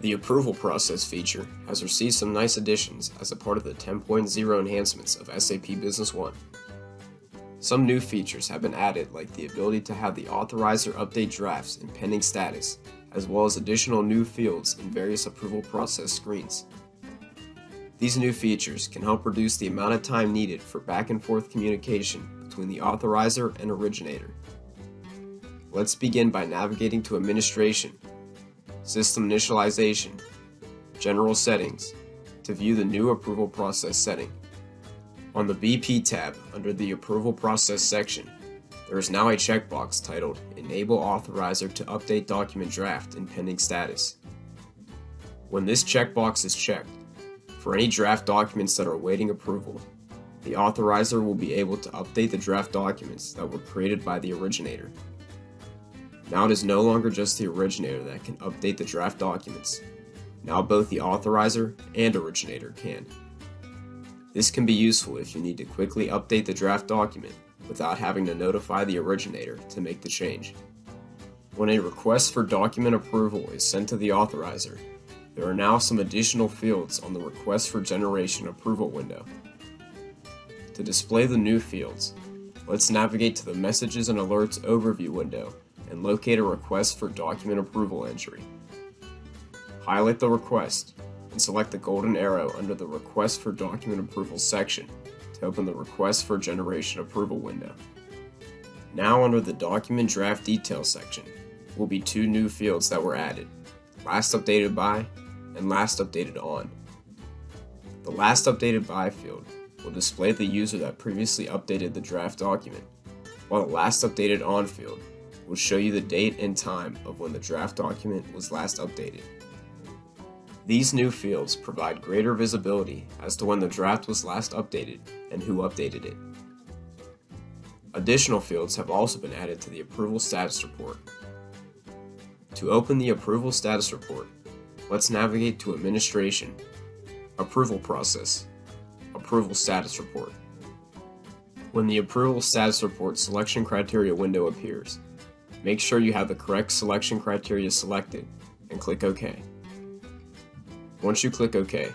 The approval process feature has received some nice additions as a part of the 10.0 enhancements of SAP Business One. Some new features have been added like the ability to have the authorizer update drafts in pending status, as well as additional new fields in various approval process screens. These new features can help reduce the amount of time needed for back and forth communication between the authorizer and originator. Let's begin by navigating to Administration, System Initialization, General Settings to view the new approval process setting. On the BP tab under the Approval Process section, there is now a checkbox titled Enable Authorizer to Update Document Draft in Pending Status. When this checkbox is checked, for any draft documents that are awaiting approval, the authorizer will be able to update the draft documents that were created by the originator. Now it is no longer just the originator that can update the draft documents. Now both the authorizer and originator can. This can be useful if you need to quickly update the draft document without having to notify the originator to make the change. When a request for document approval is sent to the authorizer, there are now some additional fields on the Request for Generation approval window. To display the new fields, let's navigate to the Messages and Alerts overview window and locate a request for document approval entry. Highlight the request and select the golden arrow under the Request for Document Approval section to open the Request for Generation approval window. Now under the Document Draft Details section will be two new fields that were added, last updated by and last updated on. The last updated by field will display the user that previously updated the draft document, while the last updated on field will show you the date and time of when the draft document was last updated. These new fields provide greater visibility as to when the draft was last updated and who updated it. Additional fields have also been added to the Approval Status Report. To open the Approval Status Report, let's navigate to Administration, Approval Process, Approval Status Report. When the Approval Status Report selection criteria window appears, make sure you have the correct selection criteria selected and click OK. Once you click OK,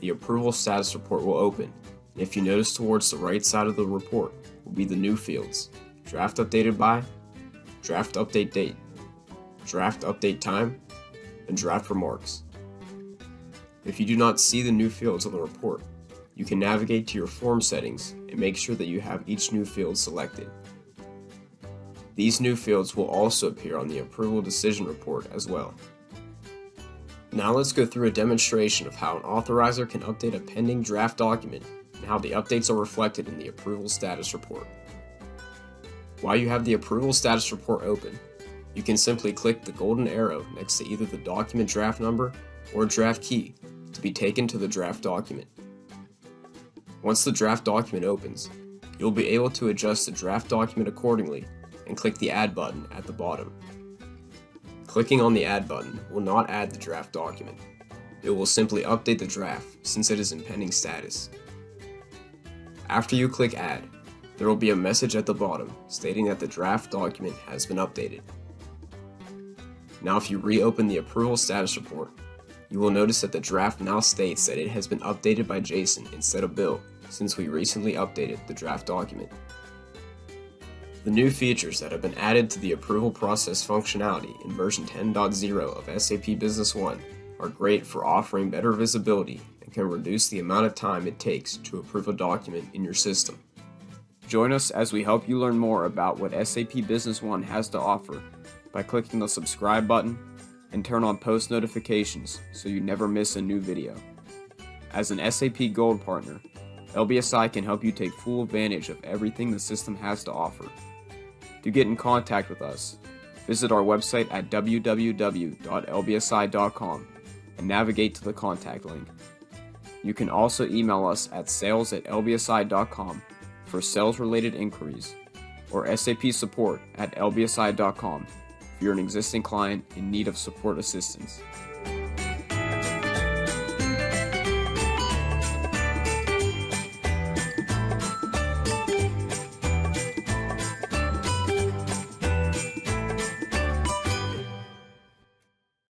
the Approval Status Report will open, if you notice towards the right side of the report will be the new fields, Draft Updated By, Draft Update Date, Draft Update Time, and Draft Remarks. If you do not see the new fields on the report, you can navigate to your form settings and make sure that you have each new field selected. These new fields will also appear on the Approval Decision Report as well. Now let's go through a demonstration of how an authorizer can update a pending draft document and how the updates are reflected in the Approval Status Report. While you have the Approval Status Report open, you can simply click the golden arrow next to either the document draft number or draft key to be taken to the draft document. Once the draft document opens, you'll be able to adjust the draft document accordingly and click the Add button at the bottom. Clicking on the Add button will not add the draft document. It will simply update the draft since it is in pending status. After you click Add, there will be a message at the bottom stating that the draft document has been updated. Now if you reopen the Approval Status Report, you will notice that the draft now states that it has been updated by Jason instead of Bill since we recently updated the draft document. The new features that have been added to the approval process functionality in version 10.0 of SAP Business One are great for offering better visibility and can reduce the amount of time it takes to approve a document in your system. Join us as we help you learn more about what SAP Business One has to offer by clicking the subscribe button and turn on post notifications so you never miss a new video. As an SAP Gold partner, LBSI can help you take full advantage of everything the system has to offer. To get in contact with us, visit our website at www.lbsi.com and navigate to the contact link. You can also email us at sales at lbsi.com for sales related inquiries or SAP support at lbsi.com if you're an existing client in need of support assistance.